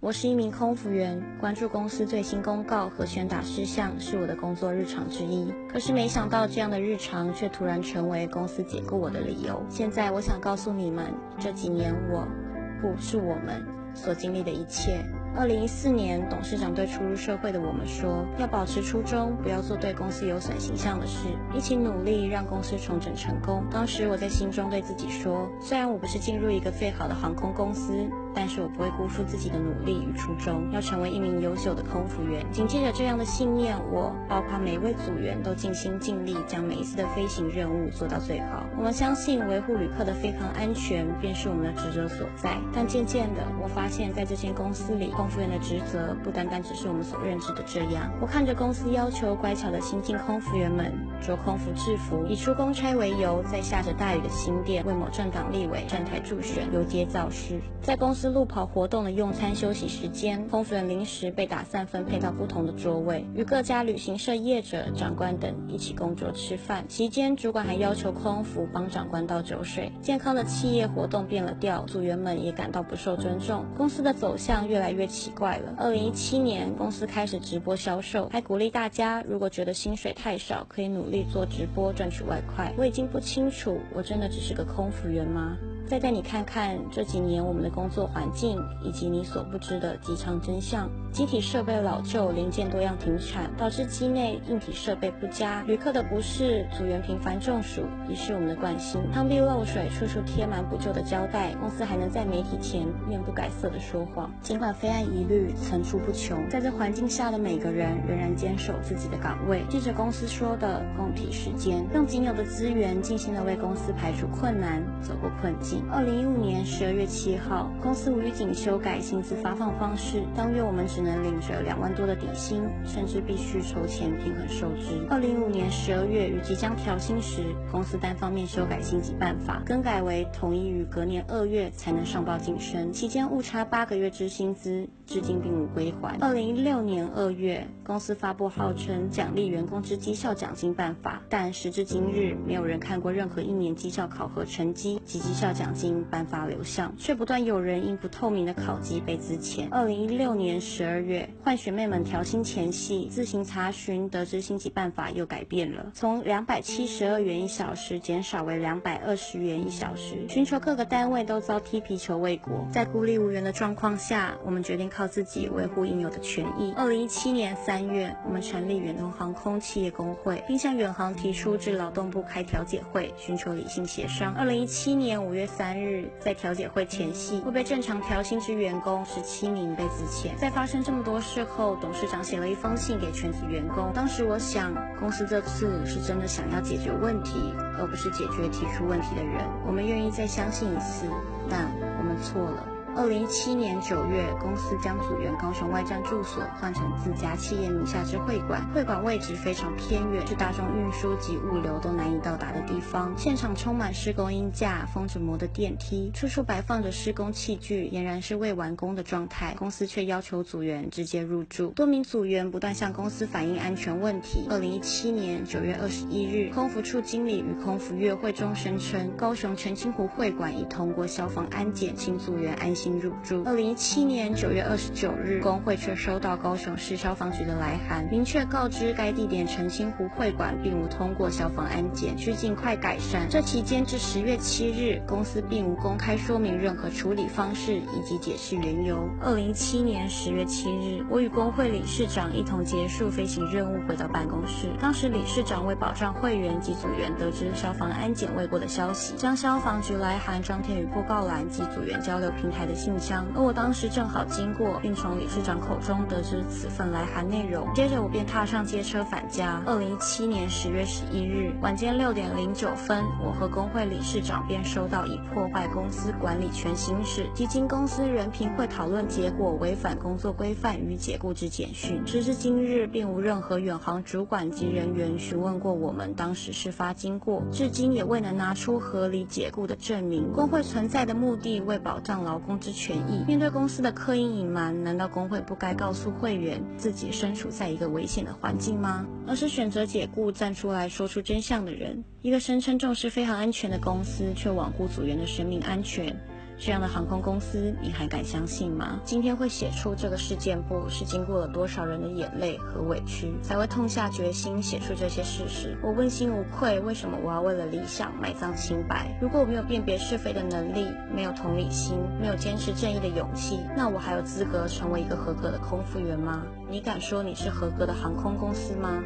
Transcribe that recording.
我是一名空服员，关注公司最新公告和宣打事项是我的工作日常之一。可是没想到，这样的日常却突然成为公司解雇我的理由。现在，我想告诉你们，这几年我，不是我们所经历的一切。二零一四年，董事长对初入社会的我们说：“要保持初衷，不要做对公司有损形象的事，一起努力让公司重整成功。”当时我在心中对自己说：“虽然我不是进入一个最好的航空公司。”但是我不会辜负自己的努力与初衷，要成为一名优秀的空服员。紧接着这样的信念，我包括每位组员都尽心尽力，将每一次的飞行任务做到最好。我们相信维护旅客的飞航安全便是我们的职责所在。但渐渐的，我发现，在这间公司里，服员的职责不单单只是我们所认知的这样。我看着公司要求乖巧的新进空服员们着空服制服，以出公差为由，在下着大雨的新店为某政党立委站台助选、游街造势，在公司。路跑活动的用餐休息时间，空服员临时被打散分配到不同的座位，与各家旅行社业者、长官等一起共桌吃饭。期间，主管还要求空服帮长官倒酒水。健康的企业活动变了调，组员们也感到不受尊重。公司的走向越来越奇怪了。二零一七年，公司开始直播销售，还鼓励大家如果觉得薪水太少，可以努力做直播赚取外快。我已经不清楚，我真的只是个空服员吗？再带你看看这几年我们的工作环境，以及你所不知的机舱真相。机体设备老旧，零件多样停产，导致机内硬体设备不佳，旅客的不适，组员频繁中暑，已是我们的惯性。舱壁漏水，处处贴满补救的胶带，公司还能在媒体前面不改色的说谎。尽管非案疑虑层出不穷，在这环境下的每个人仍然坚守自己的岗位。记着公司说的共体时间，用仅有的资源，尽心的为公司排除困难，走过困境。二零一五年十二月七号，公司无预警修改薪资发放方式。当月我们只能领着两万多的底薪，甚至必须筹钱平衡收支。二零一五年十二月与即将调薪时，公司单方面修改薪级办法，更改为统一于隔年二月才能上报晋升，期间误差八个月之薪资，至今并无归还。二零一六年二月，公司发布号称奖励员工之绩效奖金办法，但时至今日，没有人看过任何一年绩效考核成绩及绩效奖。奖金颁发流向，却不断有人因不透明的考绩被资遣。二零一六年十二月，换学妹们调薪前夕，自行查询得知薪级办法又改变了，从两百七十二元一小时减少为两百二十元一小时。寻求各个单位都遭踢皮球未果，在孤立无援的状况下，我们决定靠自己维护应有的权益。二零一七年三月，我们成立远东航空企业工会，并向远航提出至劳动部开调解会，寻求理性协商。二零一七年五月。三日，在调解会前夕，会被正常调薪之员工十七名被辞遣。在发生这么多事后，董事长写了一封信给全体员工。当时我想，公司这次是真的想要解决问题，而不是解决提出问题的人。我们愿意再相信一次，但我们错了。二零一七年九月，公司将组员高雄外站住所换成自家企业名下之会馆。会馆位置非常偏远，是大众运输及物流都难以到达的方。现场充满施工阴架、封着膜的电梯，处处摆放着施工器具，俨然是未完工的状态。公司却要求组员直接入住。多名组员不断向公司反映安全问题。二零一七年九月二十一日，空服处经理与空服月会中声称，高雄澄清湖会馆已通过消防安检，请组员安心。入住。二零一七年九月二十九日，工会却收到高雄市消防局的来函，明确告知该地点澄清湖会馆并无通过消防安检，需尽快改善。这期间至十月七日，公司并无公开说明任何处理方式以及解释缘由。二零一七年十月七日，我与工会理事长一同结束飞行任务，回到办公室。当时理事长为保障会员及组员得知消防安检未过的消息，将消防局来函张贴于布告栏及组员交流平台的。信箱，而我当时正好经过，并从理事长口中得知此份来函内容。接着我便踏上街车返家。二零一七年十月十一日晚间六点零九分，我和工会理事长便收到以破坏公司管理权行使基金公司人评会讨论结果违反工作规范与解雇之简讯。时至今日，并无任何远航主管及人员询问过我们当时事发经过，至今也未能拿出合理解雇的证明。工会存在的目的为保障劳工。之权益。面对公司的刻意隐瞒，难道工会不该告诉会员自己身处在一个危险的环境吗？而是选择解雇站出来说出真相的人？一个声称重视飞行安全的公司，却罔顾组员的生命安全。这样的航空公司，你还敢相信吗？今天会写出这个事件簿，是经过了多少人的眼泪和委屈，才会痛下决心写出这些事实。我问心无愧，为什么我要为了理想埋葬清白？如果我没有辨别是非的能力，没有同理心，没有坚持正义的勇气，那我还有资格成为一个合格的空服员吗？你敢说你是合格的航空公司吗？